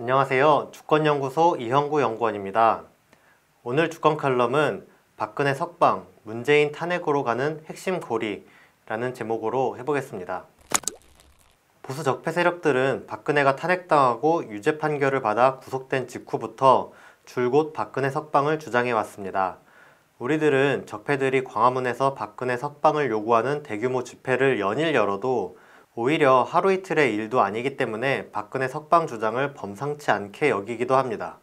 안녕하세요. 주권연구소 이형구 연구원입니다. 오늘 주권 칼럼은 박근혜 석방, 문재인 탄핵으로 가는 핵심 고리라는 제목으로 해보겠습니다. 보수 적폐 세력들은 박근혜가 탄핵당하고 유죄 판결을 받아 구속된 직후부터 줄곧 박근혜 석방을 주장해 왔습니다. 우리들은 적폐들이 광화문에서 박근혜 석방을 요구하는 대규모 집회를 연일 열어도 오히려 하루 이틀의 일도 아니기 때문에 박근혜 석방 주장을 범상치 않게 여기기도 합니다.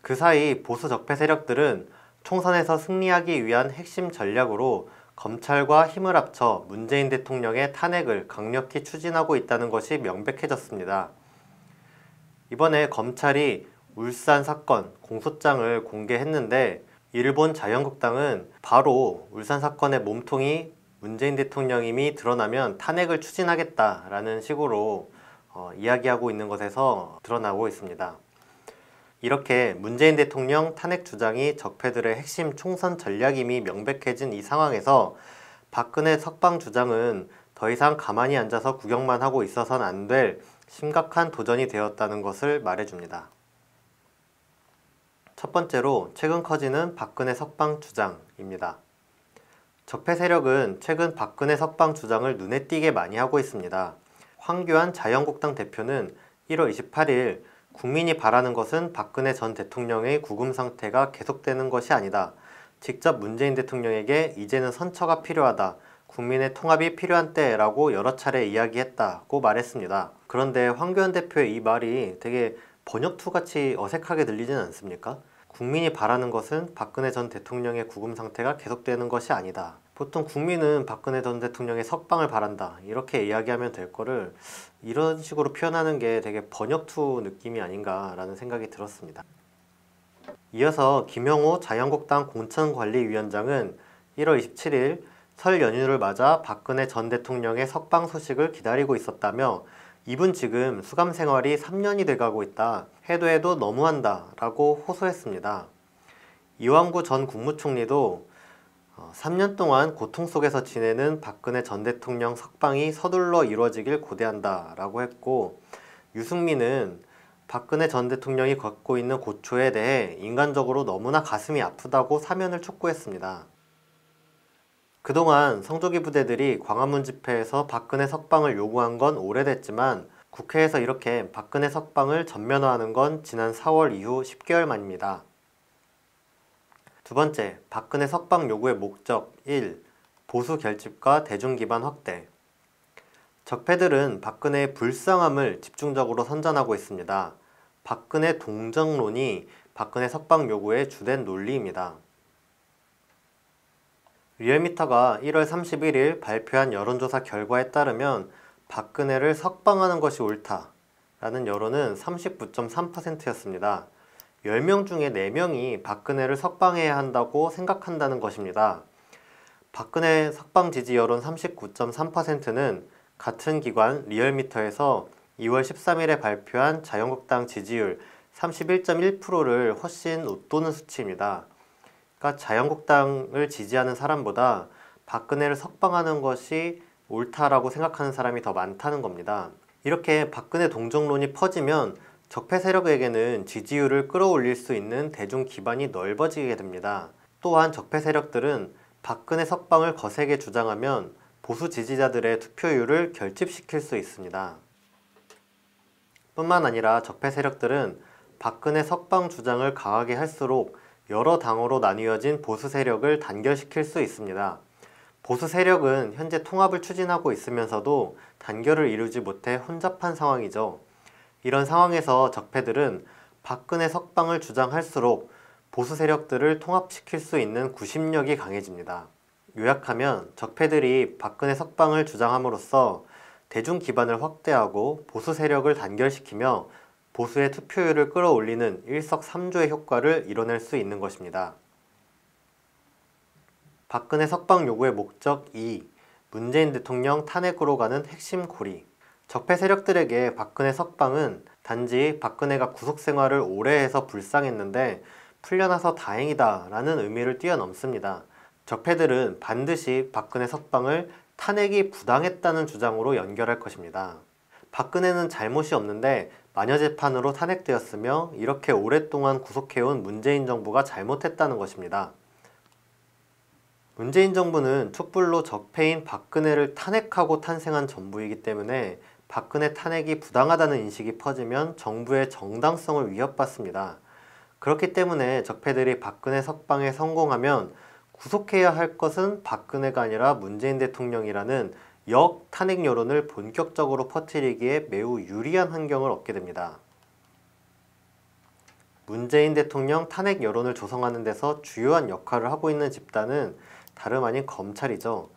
그 사이 보수 적폐 세력들은 총선에서 승리하기 위한 핵심 전략으로 검찰과 힘을 합쳐 문재인 대통령의 탄핵을 강력히 추진하고 있다는 것이 명백해졌습니다. 이번에 검찰이 울산 사건 공소장을 공개했는데 일본 자유한국당은 바로 울산 사건의 몸통이 문재인 대통령임이 드러나면 탄핵을 추진하겠다라는 식으로 어, 이야기하고 있는 것에서 드러나고 있습니다. 이렇게 문재인 대통령 탄핵 주장이 적폐들의 핵심 총선 전략임이 명백해진 이 상황에서 박근혜 석방 주장은 더 이상 가만히 앉아서 구경만 하고 있어서는 안될 심각한 도전이 되었다는 것을 말해줍니다. 첫 번째로 최근 커지는 박근혜 석방 주장입니다. 적폐 세력은 최근 박근혜 석방 주장을 눈에 띄게 많이 하고 있습니다. 황교안 자유한국당 대표는 1월 28일 국민이 바라는 것은 박근혜 전 대통령의 구금 상태가 계속되는 것이 아니다. 직접 문재인 대통령에게 이제는 선처가 필요하다. 국민의 통합이 필요한 때라고 여러 차례 이야기했다고 말했습니다. 그런데 황교안 대표의 이 말이 되게 번역투 같이 어색하게 들리지는 않습니까? 국민이 바라는 것은 박근혜 전 대통령의 구금 상태가 계속되는 것이 아니다. 보통 국민은 박근혜 전 대통령의 석방을 바란다. 이렇게 이야기하면 될 거를 이런 식으로 표현하는 게 되게 번역투 느낌이 아닌가라는 생각이 들었습니다. 이어서 김영호 자유한국당 공천관리위원장은 1월 27일 설 연휴를 맞아 박근혜 전 대통령의 석방 소식을 기다리고 있었다며 이분 지금 수감 생활이 3년이 돼가고 있다. 해도 해도 너무한다. 라고 호소했습니다. 이왕구 전 국무총리도 3년 어, 동안 고통 속에서 지내는 박근혜 전 대통령 석방이 서둘러 이루어지길 고대한다. 라고 했고, 유승민은 박근혜 전 대통령이 겪고 있는 고초에 대해 인간적으로 너무나 가슴이 아프다고 사면을 촉구했습니다. 그동안 성조기 부대들이 광화문 집회에서 박근혜 석방을 요구한 건 오래됐지만 국회에서 이렇게 박근혜 석방을 전면화하는 건 지난 4월 이후 10개월 만입니다. 두 번째, 박근혜 석방 요구의 목적 1. 보수 결집과 대중 기반 확대 적폐들은 박근혜의 불쌍함을 집중적으로 선전하고 있습니다. 박근혜 동정론이 박근혜 석방 요구의 주된 논리입니다. 리얼미터가 1월 31일 발표한 여론조사 결과에 따르면 박근혜를 석방하는 것이 옳다 라는 여론은 39.3%였습니다. 10명 중에 4명이 박근혜를 석방해야 한다고 생각한다는 것입니다. 박근혜 석방 지지 여론 39.3%는 같은 기관 리얼미터에서 2월 13일에 발표한 자유한국당 지지율 31.1%를 훨씬 웃도는 수치입니다. 그러니까 자유한국당을 지지하는 사람보다 박근혜를 석방하는 것이 옳다라고 생각하는 사람이 더 많다는 겁니다. 이렇게 박근혜 동정론이 퍼지면 적폐 세력에게는 지지율을 끌어올릴 수 있는 대중 기반이 넓어지게 됩니다. 또한 적폐 세력들은 박근혜 석방을 거세게 주장하면 보수 지지자들의 투표율을 결집시킬 수 있습니다. 뿐만 아니라 적폐 세력들은 박근혜 석방 주장을 강하게 할수록 여러 당으로 나뉘어진 보수 세력을 단결시킬 수 있습니다. 보수 세력은 현재 통합을 추진하고 있으면서도 단결을 이루지 못해 혼잡한 상황이죠. 이런 상황에서 적폐들은 박근혜 석방을 주장할수록 보수 세력들을 통합시킬 수 있는 구심력이 강해집니다. 요약하면 적폐들이 박근혜 석방을 주장함으로써 대중 기반을 확대하고 보수 세력을 단결시키며 보수의 투표율을 끌어올리는 일석삼조의 효과를 이뤄낼 수 있는 것입니다. 박근혜 석방 요구의 목적 2. 문재인 대통령 탄핵으로 가는 핵심 고리. 적폐 세력들에게 박근혜 석방은 단지 박근혜가 구속 생활을 오래 해서 불쌍했는데 풀려나서 다행이다 라는 의미를 뛰어넘습니다. 적폐들은 반드시 박근혜 석방을 탄핵이 부당했다는 주장으로 연결할 것입니다. 박근혜는 잘못이 없는데 마녀 재판으로 탄핵되었으며 이렇게 오랫동안 구속해온 문재인 정부가 잘못했다는 것입니다. 문재인 정부는 촛불로 적폐인 박근혜를 탄핵하고 탄생한 정부이기 때문에 박근혜 탄핵이 부당하다는 인식이 퍼지면 정부의 정당성을 위협받습니다. 그렇기 때문에 적폐들이 박근혜 석방에 성공하면 구속해야 할 것은 박근혜가 아니라 문재인 대통령이라는 역 탄핵 여론을 본격적으로 퍼뜨리기에 매우 유리한 환경을 얻게 됩니다. 문재인 대통령 탄핵 여론을 조성하는 데서 주요한 역할을 하고 있는 집단은 다름 아닌 검찰이죠.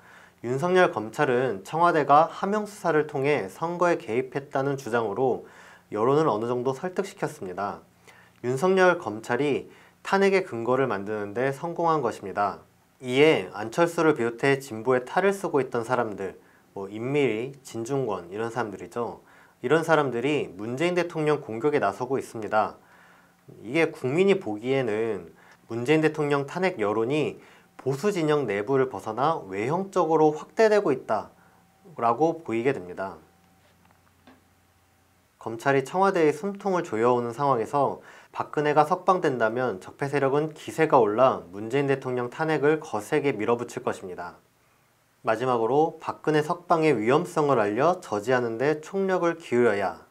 윤석열 검찰은 청와대가 하명 수사를 통해 선거에 개입했다는 주장으로 여론을 어느 정도 설득시켰습니다. 윤석열 검찰이 탄핵의 근거를 만드는데 성공한 것입니다. 이에 안철수를 비롯해 진보에 탈을 쓰고 있던 사람들, 뭐 임미리, 진중권 이런 사람들이죠. 이런 사람들이 문재인 대통령 공격에 나서고 있습니다. 이게 국민이 보기에는 문재인 대통령 탄핵 여론이 보수 진영 내부를 벗어나 외형적으로 확대되고 있다라고 보이게 됩니다. 검찰이 청와대의 숨통을 조여오는 상황에서 박근혜가 석방된다면 적폐 세력은 기세가 올라 문재인 대통령 탄핵을 거세게 밀어붙일 것입니다. 마지막으로 박근혜 석방의 위험성을 알려 저지하는 데 총력을 기울여야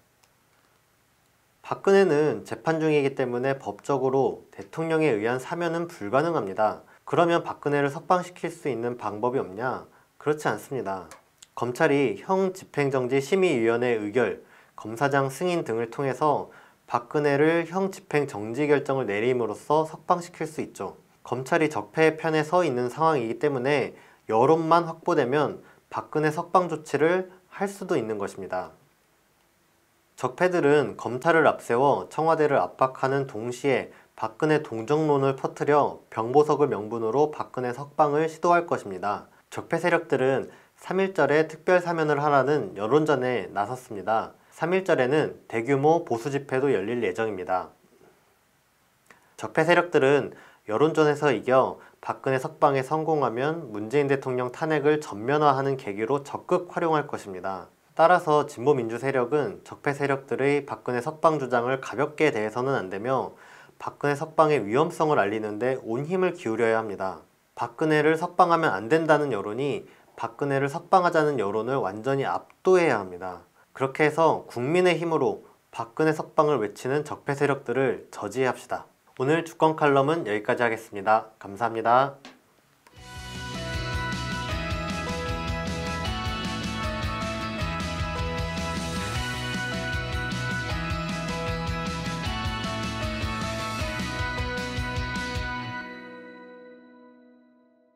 박근혜는 재판 중이기 때문에 법적으로 대통령에 의한 사면은 불가능합니다. 그러면 박근혜를 석방시킬 수 있는 방법이 없냐? 그렇지 않습니다. 검찰이 형 집행정지 심의위원회 의결, 검사장 승인 등을 통해서 박근혜를 형 집행정지 결정을 내림으로써 석방시킬 수 있죠. 검찰이 적폐의 편에 서 있는 상황이기 때문에 여론만 확보되면 박근혜 석방 조치를 할 수도 있는 것입니다. 적폐들은 검찰을 앞세워 청와대를 압박하는 동시에 박근혜 동정론을 퍼뜨려 병보석을 명분으로 박근혜 석방을 시도할 것입니다. 적폐 세력들은 3.1절에 특별 사면을 하라는 여론전에 나섰습니다. 3.1절에는 대규모 보수 집회도 열릴 예정입니다. 적폐 세력들은 여론전에서 이겨 박근혜 석방에 성공하면 문재인 대통령 탄핵을 전면화하는 계기로 적극 활용할 것입니다. 따라서 진보 민주 세력은 적폐 세력들의 박근혜 석방 주장을 가볍게 대해서는 안 되며 박근혜 석방의 위험성을 알리는데 온 힘을 기울여야 합니다. 박근혜를 석방하면 안 된다는 여론이 박근혜를 석방하자는 여론을 완전히 압도해야 합니다. 그렇게 해서 국민의 힘으로 박근혜 석방을 외치는 적폐 세력들을 저지합시다. 오늘 주권 칼럼은 여기까지 하겠습니다. 감사합니다.